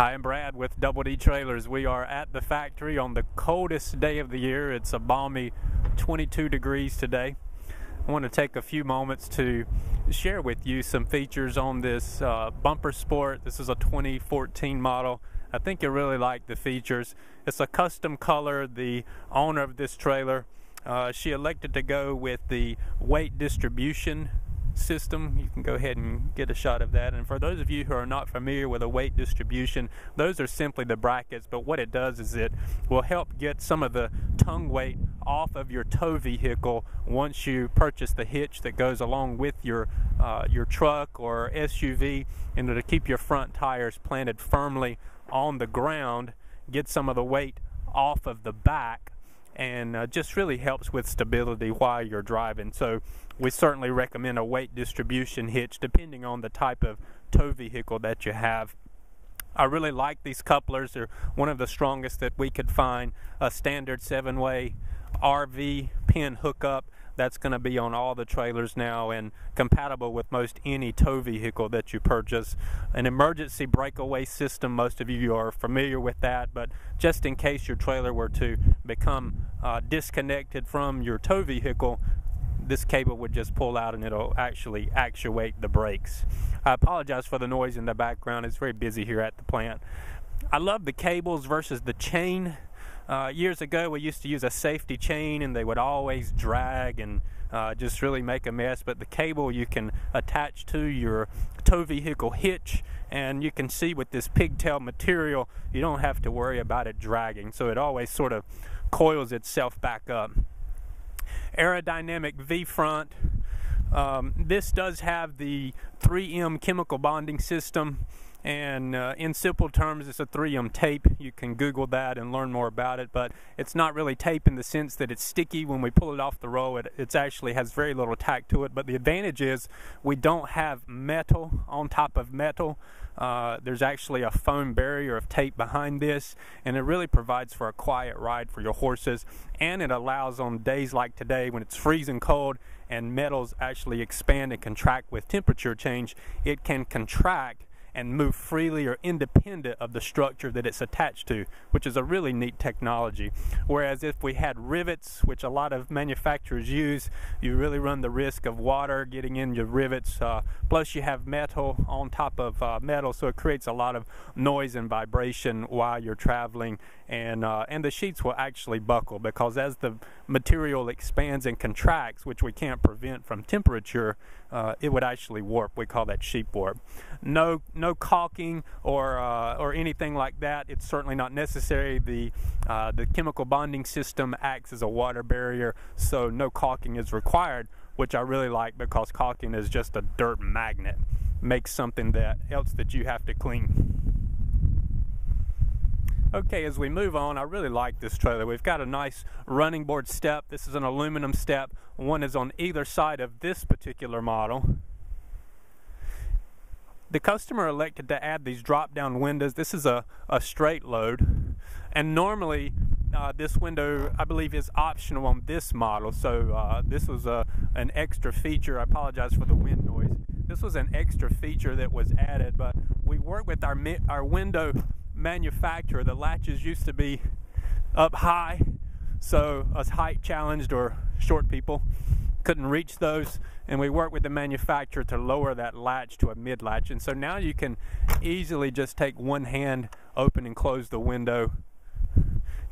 Hi, I'm Brad with Double D Trailers. We are at the factory on the coldest day of the year. It's a balmy 22 degrees today. I want to take a few moments to share with you some features on this uh, bumper sport. This is a 2014 model. I think you'll really like the features. It's a custom color. The owner of this trailer, uh, she elected to go with the weight distribution system. You can go ahead and get a shot of that. And for those of you who are not familiar with a weight distribution, those are simply the brackets. But what it does is it will help get some of the tongue weight off of your tow vehicle once you purchase the hitch that goes along with your uh, your truck or SUV, and to keep your front tires planted firmly on the ground, get some of the weight off of the back and uh, just really helps with stability while you're driving. So we certainly recommend a weight distribution hitch depending on the type of tow vehicle that you have. I really like these couplers. They're one of the strongest that we could find. A standard seven way RV pin hookup that's going to be on all the trailers now and compatible with most any tow vehicle that you purchase. An emergency breakaway system, most of you are familiar with that, but just in case your trailer were to become uh, disconnected from your tow vehicle, this cable would just pull out and it'll actually actuate the brakes. I apologize for the noise in the background. It's very busy here at the plant. I love the cables versus the chain. Uh, years ago, we used to use a safety chain, and they would always drag and uh, just really make a mess. But the cable you can attach to your tow vehicle hitch, and you can see with this pigtail material, you don't have to worry about it dragging. So it always sort of coils itself back up. Aerodynamic V front. Um, this does have the 3M chemical bonding system. And uh, in simple terms, it's a 3M tape. You can Google that and learn more about it. But it's not really tape in the sense that it's sticky. When we pull it off the roll, it it's actually has very little tack to it. But the advantage is we don't have metal on top of metal. Uh, there's actually a foam barrier of tape behind this, and it really provides for a quiet ride for your horses. And it allows on days like today when it's freezing cold and metals actually expand and contract with temperature change, it can contract and move freely or independent of the structure that it's attached to, which is a really neat technology. Whereas if we had rivets, which a lot of manufacturers use, you really run the risk of water getting in your rivets. Uh, plus, you have metal on top of uh, metal, so it creates a lot of noise and vibration while you're traveling. And, uh, and the sheets will actually buckle because as the material expands and contracts, which we can't prevent from temperature, uh, it would actually warp. We call that sheet warp. No, no caulking or uh, or anything like that. It's certainly not necessary. The uh, the chemical bonding system acts as a water barrier, so no caulking is required, which I really like because caulking is just a dirt magnet. Makes something that else that you have to clean. Okay, as we move on, I really like this trailer. We've got a nice running board step. This is an aluminum step. One is on either side of this particular model. The customer elected to add these drop down windows. This is a, a straight load. And normally, uh, this window, I believe, is optional on this model. So uh, this was a, an extra feature. I apologize for the wind noise. This was an extra feature that was added, but we work with our, our window manufacturer, the latches used to be up high, so us height challenged or short people couldn't reach those and we worked with the manufacturer to lower that latch to a mid latch. And so now you can easily just take one hand open and close the window.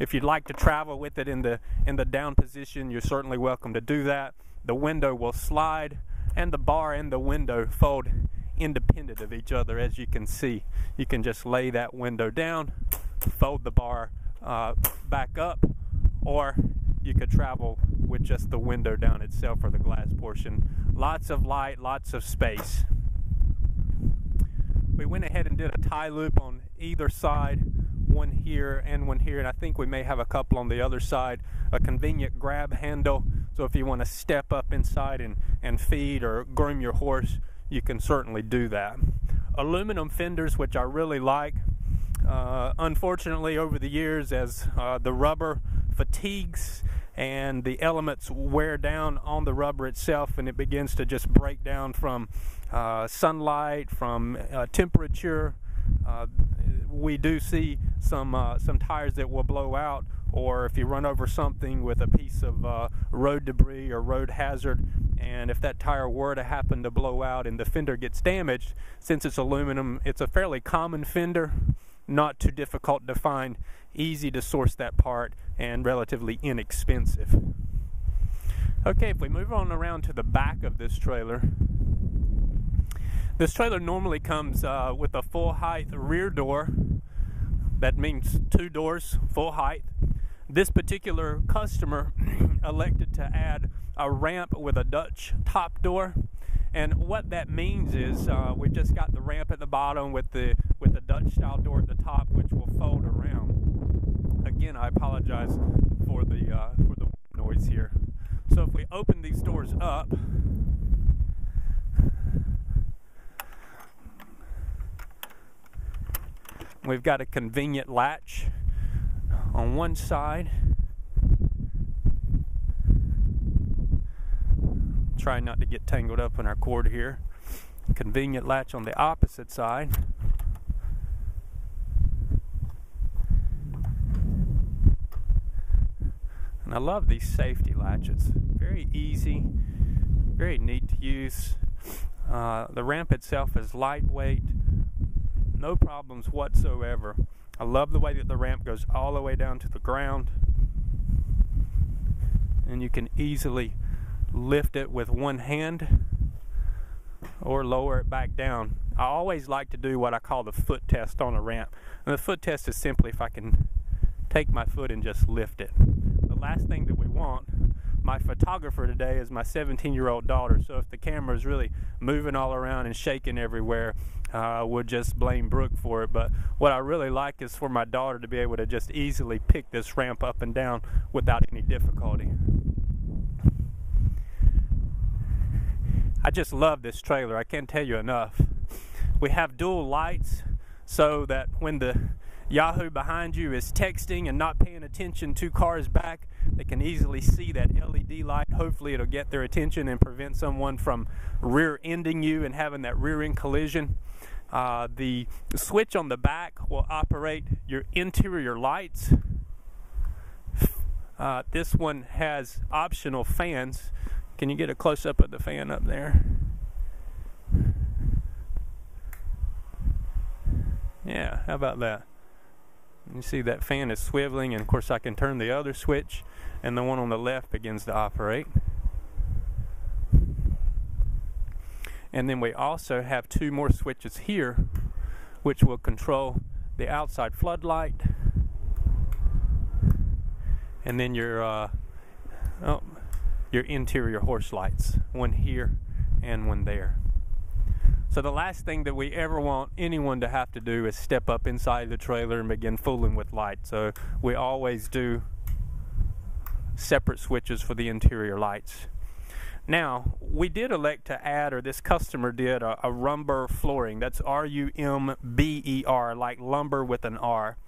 If you'd like to travel with it in the in the down position you're certainly welcome to do that. The window will slide and the bar and the window fold independent of each other as you can see. You can just lay that window down, fold the bar uh, back up, or you could travel with just the window down itself or the glass portion. Lots of light, lots of space. We went ahead and did a tie loop on either side, one here and one here, and I think we may have a couple on the other side. A convenient grab handle, so if you want to step up inside and, and feed or groom your horse, you can certainly do that. Aluminum fenders, which I really like. Uh, unfortunately, over the years, as uh, the rubber fatigues and the elements wear down on the rubber itself, and it begins to just break down from uh, sunlight, from uh, temperature, uh, we do see some uh, some tires that will blow out, or if you run over something with a piece of uh, road debris or road hazard, and if that tire were to happen to blow out and the fender gets damaged, since it's aluminum, it's a fairly common fender, not too difficult to find, easy to source that part, and relatively inexpensive. Okay, if we move on around to the back of this trailer, this trailer normally comes uh, with a full height rear door. That means two doors, full height. This particular customer elected to add a ramp with a Dutch top door. And what that means is uh, we've just got the ramp at the bottom with the with the Dutch style door at the top, which will fold around. Again, I apologize for the uh, for the noise here. So if we open these doors up, we've got a convenient latch on one side. Try not to get tangled up in our cord here. Convenient latch on the opposite side. And I love these safety latches. Very easy, very neat to use. Uh, the ramp itself is lightweight, no problems whatsoever. I love the way that the ramp goes all the way down to the ground. And you can easily lift it with one hand or lower it back down. I always like to do what I call the foot test on a ramp. And the foot test is simply if I can take my foot and just lift it The last thing that we want my photographer today is my 17 year old daughter. So if the camera is really moving all around and shaking everywhere, uh, we'll just blame Brooke for it. But what I really like is for my daughter to be able to just easily pick this ramp up and down without any difficulty. I just love this trailer. I can't tell you enough. We have dual lights so that when the Yahoo behind you is texting and not paying attention two cars back, they can easily see that LED light. Hopefully, it'll get their attention and prevent someone from rear ending you and having that rear end collision. Uh, the switch on the back will operate your interior lights. Uh, this one has optional fans. Can you get a close up of the fan up there? Yeah, how about that? You see that fan is swiveling, and of course, I can turn the other switch, and the one on the left begins to operate. And then we also have two more switches here, which will control the outside floodlight, and then your uh, oh, your interior horse lights, one here and one there. So the last thing that we ever want anyone to have to do is step up inside the trailer and begin fooling with light. So we always do separate switches for the interior lights. Now, we did elect to add, or this customer did, a, a rumber flooring. That's R U M B E R, like lumber with an R.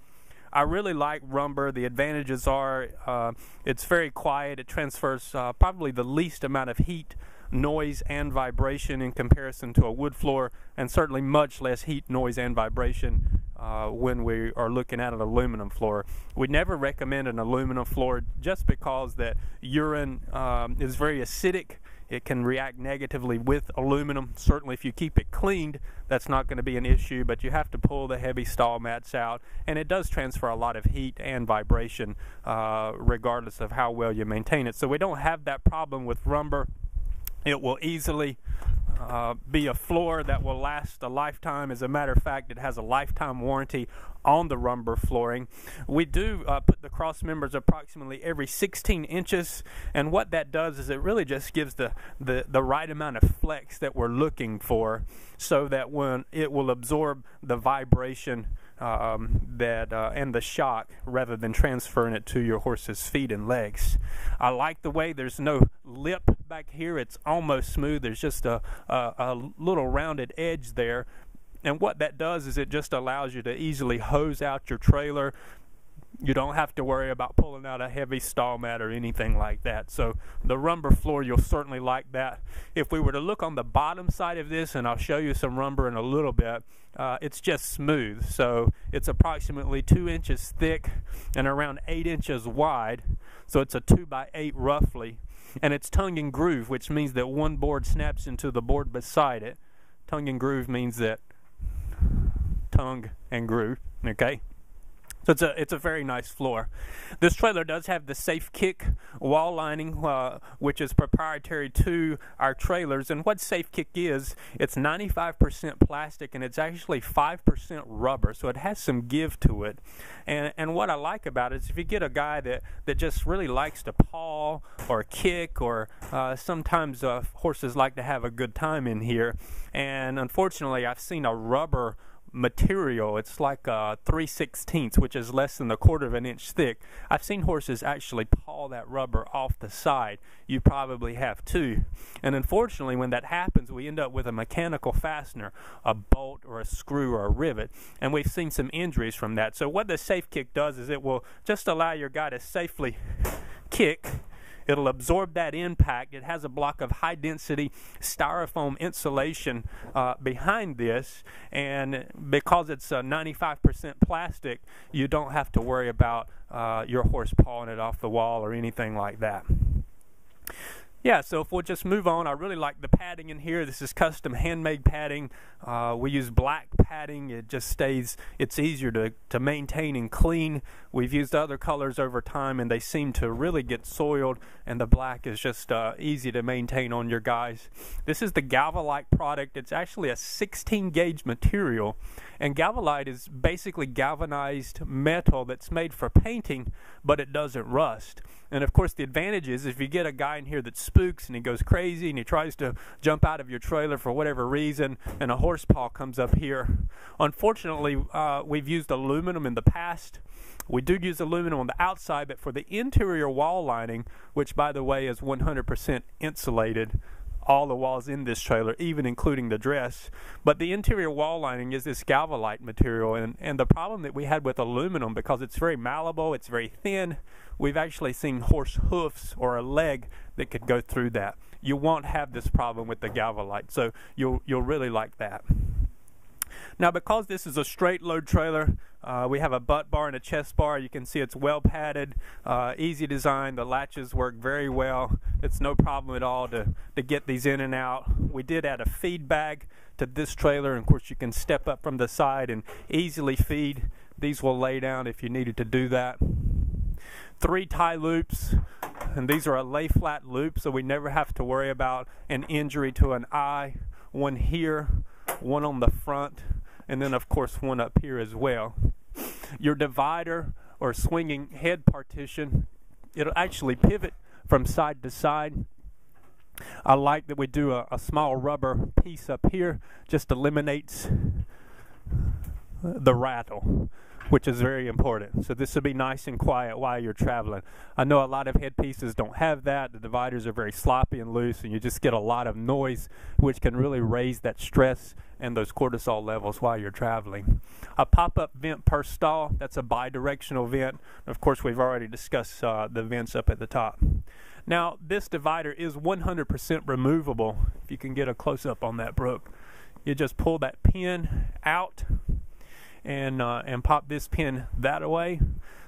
I really like rumber. The advantages are uh, it's very quiet. It transfers uh, probably the least amount of heat noise and vibration in comparison to a wood floor, and certainly much less heat, noise, and vibration uh, when we are looking at an aluminum floor. We never recommend an aluminum floor just because that urine um, is very acidic. It can react negatively with aluminum. Certainly, if you keep it cleaned, that's not going to be an issue, but you have to pull the heavy stall mats out, and it does transfer a lot of heat and vibration uh, regardless of how well you maintain it. So, we don't have that problem with rumber it will easily uh, be a floor that will last a lifetime. As a matter of fact, it has a lifetime warranty on the rumber flooring. We do uh, put the cross members approximately every 16 inches, and what that does is it really just gives the, the, the right amount of flex that we're looking for so that when it will absorb the vibration um, that uh, and the shock rather than transferring it to your horse's feet and legs. I like the way there's no lip back here; it's almost smooth. There's just a, a, a little rounded edge there, and what that does is it just allows you to easily hose out your trailer You don't have to worry about pulling out a heavy stall mat or anything like that. So the rumber floor, you'll certainly like that. If we were to look on the bottom side of this, and I'll show you some rumber in a little bit, uh, it's just smooth. So it's approximately two inches thick and around eight inches wide. So it's a two by eight roughly. And it's tongue and groove, which means that one board snaps into the board beside it. Tongue and groove means that tongue and groove, okay? So it's a it's a very nice floor. This trailer does have the Safe Kick wall lining, uh, which is proprietary to our trailers. And what Safe Kick is, it's 95% plastic and it's actually 5% rubber, so it has some give to it. And and what I like about it is if you get a guy that that just really likes to paw or kick, or uh, sometimes uh, horses like to have a good time in here. And unfortunately, I've seen a rubber material. It's like uh, 3 16ths, which is less than a quarter of an inch thick. I've seen horses actually paw that rubber off the side. You probably have too. And unfortunately, when that happens, we end up with a mechanical fastener, a bolt or a screw or a rivet. And we've seen some injuries from that. So, what the Safe Kick does is it will just allow your guy to safely kick It'll absorb that impact. It has a block of high density styrofoam insulation uh, behind this, and because it's 95% plastic, you don't have to worry about uh, your horse pawing it off the wall or anything like that yeah, so if we'll just move on, I really like the padding in here. This is custom handmade padding. Uh, we use black padding. It just stays, it's easier to, to maintain and clean. We've used other colors over time and they seem to really get soiled, and the black is just uh, easy to maintain on your guys. This is the Galvalite product. It's actually a 16 gauge material, and Galvalite is basically galvanized metal that's made for painting, but it doesn't rust. And of course, the advantage is if you get a guy in here that spooks and he goes crazy and he tries to jump out of your trailer for whatever reason, and a horse paw comes up here. Unfortunately, uh, we've used aluminum in the past. We do use aluminum on the outside, but for the interior wall lining, which by the way is 100% insulated, all the walls in this trailer, even including the dress. But the interior wall lining is this Galvalite material, and, and the problem that we had with aluminum, because it's very malleable, it's very thin, we've actually seen horse hoofs or a leg that could go through that. You won't have this problem with the Galvalite, so you'll, you'll really like that. Now, because this is a straight load trailer, uh, we have a butt bar and a chest bar. You can see it's well padded, uh, easy design. The latches work very well. It's no problem at all to, to get these in and out. We did add a feed bag to this trailer. And of course, you can step up from the side and easily feed. These will lay down if you needed to do that. Three tie loops, and these are a lay flat loop, so we never have to worry about an injury to an eye. One here, one on the front, and then of course one up here as well. Your divider or swinging head partition, it'll actually pivot from side to side. I like that we do a, a small rubber piece up here, just eliminates the rattle which is very important. So this will be nice and quiet while you're traveling. I know a lot of headpieces don't have that. The dividers are very sloppy and loose, and you just get a lot of noise, which can really raise that stress and those cortisol levels while you're traveling. A pop-up vent per stall, that's a bidirectional vent. Of course, we've already discussed uh, the vents up at the top. Now, this divider is 100% removable. If you can get a close-up on that, Brooke. You just pull that pin out and uh, and pop this pin that away,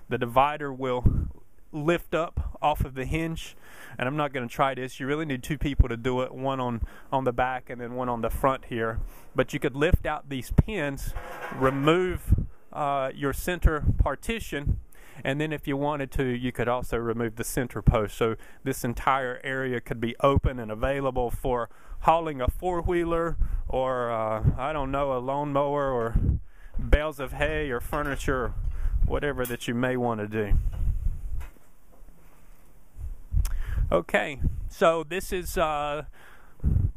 the divider will lift up off of the hinge. And I'm not going to try this. You really need two people to do it, one on on the back and then one on the front here. But you could lift out these pins, remove uh, your center partition. And then, if you wanted to, you could also remove the center post. So, this entire area could be open and available for hauling a four wheeler or, uh, I don't know, a lawnmower or bales of hay or furniture, whatever that you may want to do. Okay, so this is uh,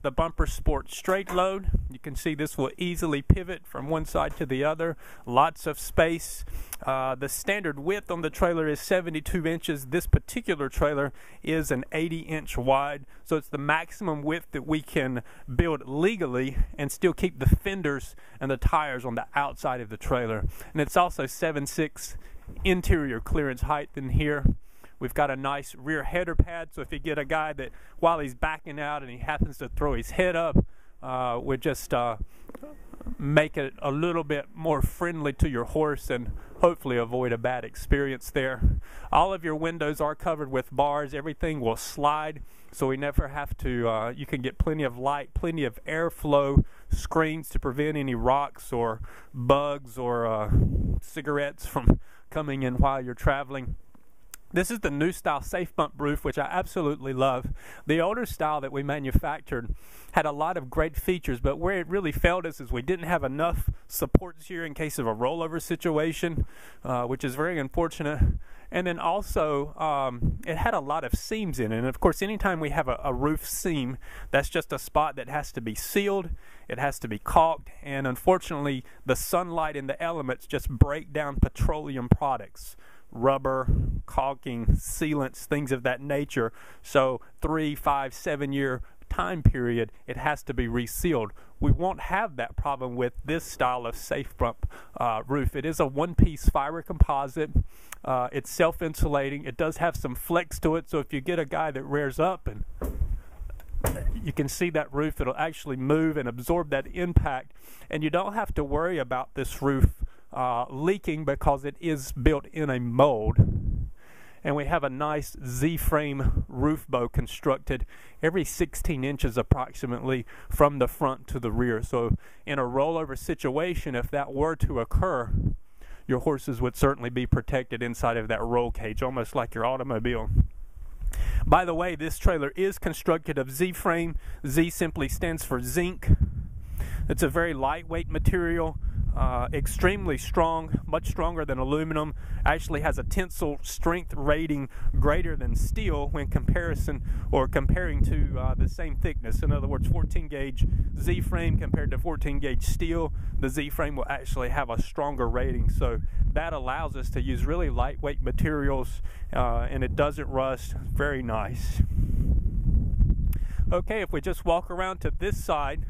the Bumper Sport straight load. You can see this will easily pivot from one side to the other. Lots of space. Uh, the standard width on the trailer is 72 inches. This particular trailer is an 80 inch wide, so it's the maximum width that we can build legally and still keep the fenders and the tires on the outside of the trailer. And it's also 7.6 interior clearance height in here. We've got a nice rear header pad, so if you get a guy that while he's backing out and he happens to throw his head up, uh, would just uh, make it a little bit more friendly to your horse and hopefully avoid a bad experience there. All of your windows are covered with bars. Everything will slide, so we never have to. Uh, you can get plenty of light, plenty of airflow, screens to prevent any rocks or bugs or uh, cigarettes from coming in while you're traveling. This is the new style safe bump roof, which I absolutely love. The older style that we manufactured had a lot of great features, but where it really failed us is we didn't have enough supports here in case of a rollover situation, uh, which is very unfortunate. And then also, um, it had a lot of seams in it. And of course, anytime we have a, a roof seam, that's just a spot that has to be sealed, it has to be caulked, and unfortunately, the sunlight and the elements just break down petroleum products rubber, caulking, sealants, things of that nature. So, three, five, seven year time period, it has to be resealed. We won't have that problem with this style of safe bump uh, roof. It is a one piece fiber composite. Uh, it's self insulating. It does have some flex to it, so if you get a guy that rears up and you can see that roof, it'll actually move and absorb that impact, and you don't have to worry about this roof uh, leaking because it is built in a mold. And we have a nice Z-frame roof bow constructed every 16 inches approximately from the front to the rear. So in a rollover situation, if that were to occur, your horses would certainly be protected inside of that roll cage, almost like your automobile. By the way, this trailer is constructed of Z frame. Z simply stands for zinc. It's a very lightweight material uh, extremely strong, much stronger than aluminum. Actually has a tensile strength rating greater than steel when comparison or comparing to uh, the same thickness. In other words, 14 gauge Z frame compared to 14 gauge steel, the Z frame will actually have a stronger rating. So that allows us to use really lightweight materials, uh, and it doesn't rust. Very nice. Okay, if we just walk around to this side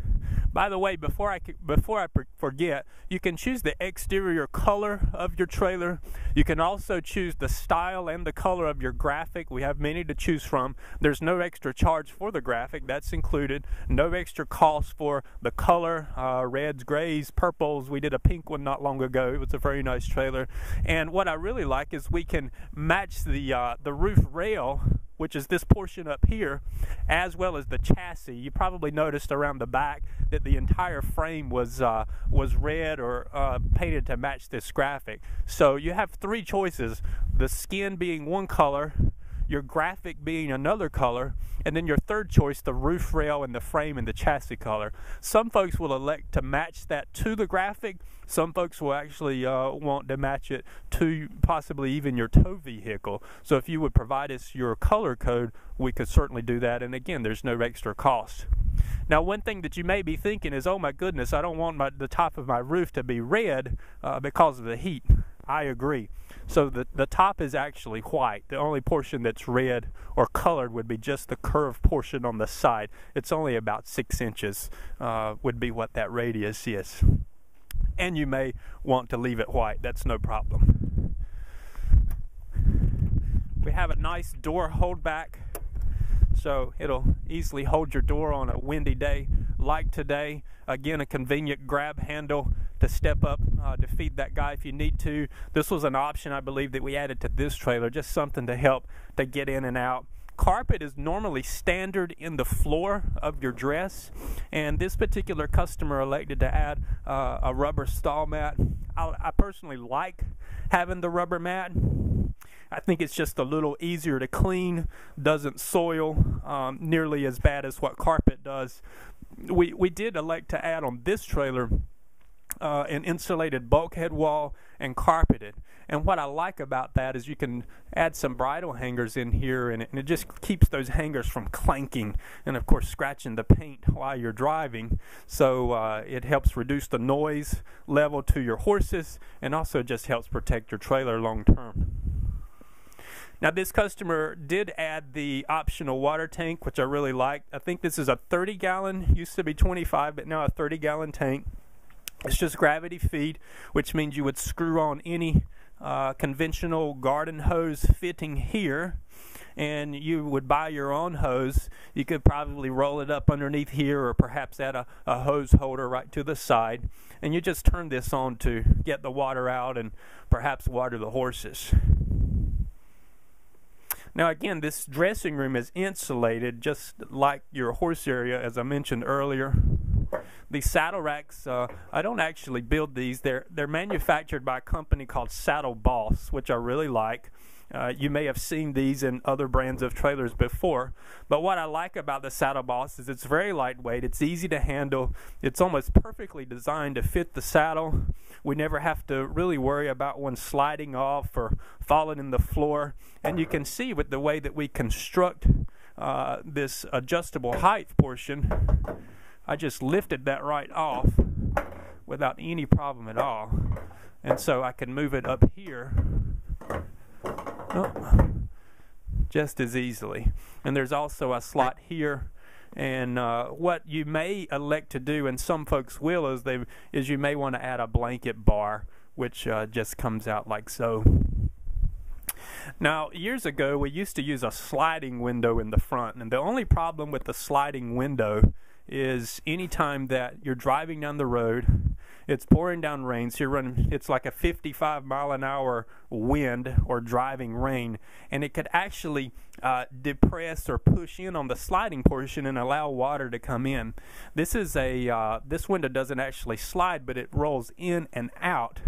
by the way, before I before I forget, you can choose the exterior color of your trailer. You can also choose the style and the color of your graphic. We have many to choose from. There's no extra charge for the graphic. That's included. No extra cost for the color, uh, reds, grays, purples. We did a pink one not long ago. It was a very nice trailer. And what I really like is we can match the uh, the roof rail which is this portion up here, as well as the chassis. You probably noticed around the back that the entire frame was uh, was red or uh, painted to match this graphic. So you have three choices: the skin being one color, your graphic being another color, and then your third choice, the roof rail and the frame and the chassis color. Some folks will elect to match that to the graphic. Some folks will actually uh, want to match it to possibly even your tow vehicle. So if you would provide us your color code, we could certainly do that. And again, there's no extra cost. Now, one thing that you may be thinking is, oh my goodness, I don't want my, the top of my roof to be red uh, because of the heat. I agree. So the, the top is actually white. The only portion that's red or colored would be just the curved portion on the side. It's only about six inches, uh, would be what that radius is. And you may want to leave it white, that's no problem. We have a nice door holdback, so it'll easily hold your door on a windy day like today. Again, a convenient grab handle to step up uh, to feed that guy if you need to. This was an option, I believe, that we added to this trailer, just something to help to get in and out. Carpet is normally standard in the floor of your dress, and this particular customer elected to add uh, a rubber stall mat. I, I personally like having the rubber mat. I think it's just a little easier to clean, doesn't soil um, nearly as bad as what carpet does. We we did elect to add on this trailer uh, an insulated bulkhead wall and carpeted. And what I like about that is you can add some bridle hangers in here, and it, and it, just keeps those hangers from clanking and, of course, scratching the paint while you're driving. So uh, it helps reduce the noise level to your horses and also just helps protect your trailer long term. Now, this customer did add the optional water tank, which I really like. I think this is a 30 gallon, used to be 25, but now a 30 gallon tank. It's just gravity feed, which means you would screw on any uh, conventional garden hose fitting here and you would buy your own hose. You could probably roll it up underneath here or perhaps add a, a hose holder right to the side. And you just turn this on to get the water out and perhaps water the horses. Now, again, this dressing room is insulated just like your horse area, as I mentioned earlier. These saddle racks, uh, I don't actually build these. They're they're manufactured by a company called Saddle Boss, which I really like. Uh, you may have seen these in other brands of trailers before, but what I like about the Saddle Boss is it's very lightweight, it's easy to handle, it's almost perfectly designed to fit the saddle. We never have to really worry about one sliding off or falling in the floor, and you can see with the way that we construct uh, this adjustable height portion, I just lifted that right off without any problem at all. And so I can move it up here oh, just as easily. And there's also a slot here. And uh, what you may elect to do, and some folks will, is they is you may want to add a blanket bar, which uh, just comes out like so. Now, years ago, we used to use a sliding window in the front, and the only problem with the sliding window is anytime that you're driving down the road it's pouring down rain, so you're running. It's like a 55 mile an hour wind or driving rain, and it could actually uh, depress or push in on the sliding portion and allow water to come in. This is a uh, this window doesn't actually slide, but it rolls in and out.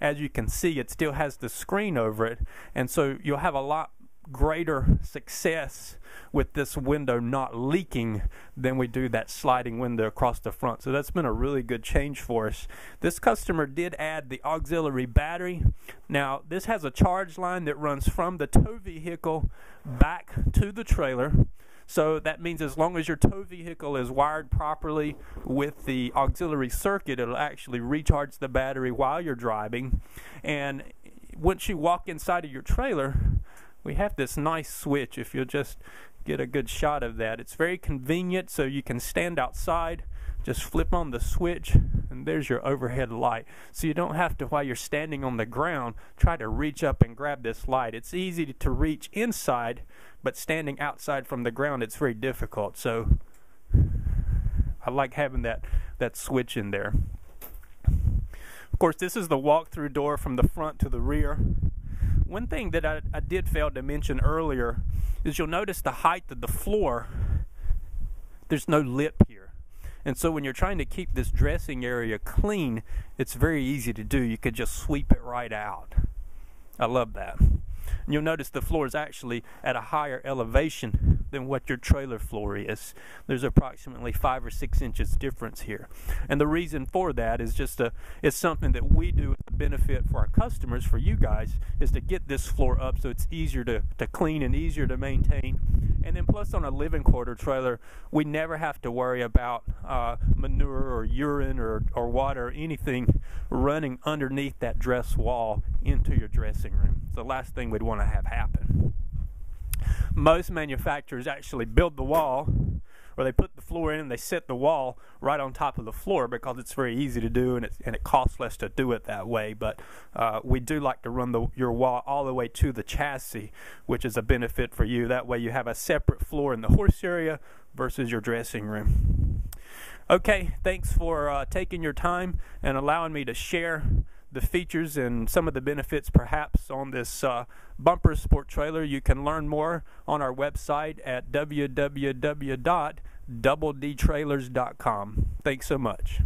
As you can see, it still has the screen over it, and so you'll have a lot greater success with this window not leaking than we do that sliding window across the front. So that's been a really good change for us. This customer did add the auxiliary battery. Now, this has a charge line that runs from the tow vehicle back to the trailer. So that means as long as your tow vehicle is wired properly with the auxiliary circuit, it'll actually recharge the battery while you're driving. And once you walk inside of your trailer, we have this nice switch if you'll just get a good shot of that. It's very convenient so you can stand outside, just flip on the switch, and there's your overhead light. So you don't have to, while you're standing on the ground, try to reach up and grab this light. It's easy to reach inside, but standing outside from the ground, it's very difficult. So I like having that, that switch in there. Of course, this is the walk-through door from the front to the rear. One thing that I, I did fail to mention earlier is you'll notice the height of the floor, there's no lip here. And so when you're trying to keep this dressing area clean, it's very easy to do. You could just sweep it right out. I love that. And you'll notice the floor is actually at a higher elevation than what your trailer floor is. There's approximately five or six inches difference here. And the reason for that is just a it's something that we do as a benefit for our customers, for you guys, is to get this floor up so it's easier to, to clean and easier to maintain. And then plus on a living quarter trailer, we never have to worry about uh, manure or urine or, or water or anything running underneath that dress wall into your dressing room. It's the last thing we'd want to have happen. Most manufacturers actually build the wall or they put the floor in and they set the wall right on top of the floor because it's very easy to do and, and it costs less to do it that way. But uh, we do like to run the, your wall all the way to the chassis, which is a benefit for you. That way you have a separate floor in the horse area versus your dressing room. Okay, thanks for uh, taking your time and allowing me to share the features and some of the benefits perhaps on this uh, bumper sport trailer. You can learn more on our website at www.doubledtrailers.com. Thanks so much.